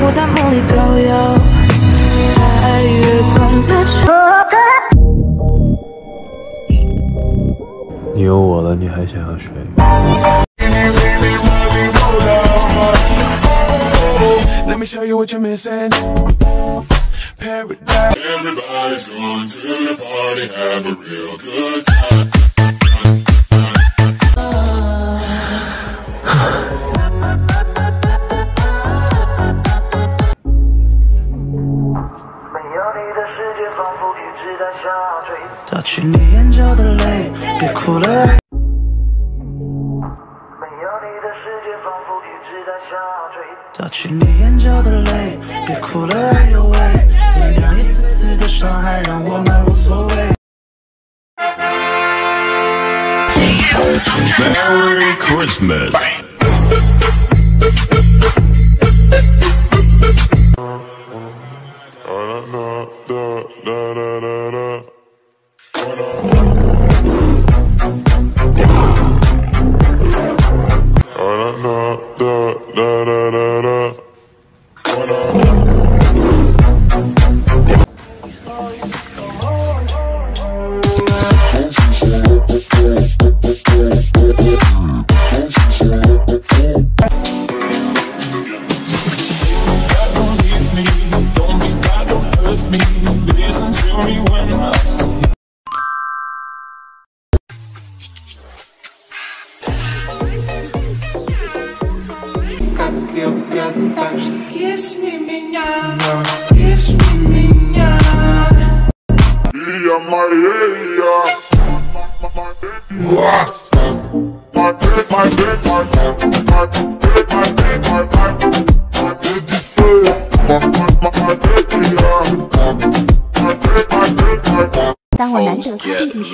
不在梦里飘摇，在月光在吹。你有我了，你还想要谁？Let me show you what you're missing. Paradise. Everybody's going to the party, have a real good time. 仿佛一直在下坠。擦去你眼角的泪，别哭了。没有你的世界仿佛一直在下坠。擦去你眼角的泪，别哭了，哎呦喂！原谅一次次的伤害，让我们无所谓。Merry Christmas. Kiss me, minha Kiss me, minha Ia Maria Nossa Maria, Maria, Maria, Maria, Maria, Maria, Maria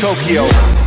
Tokyo.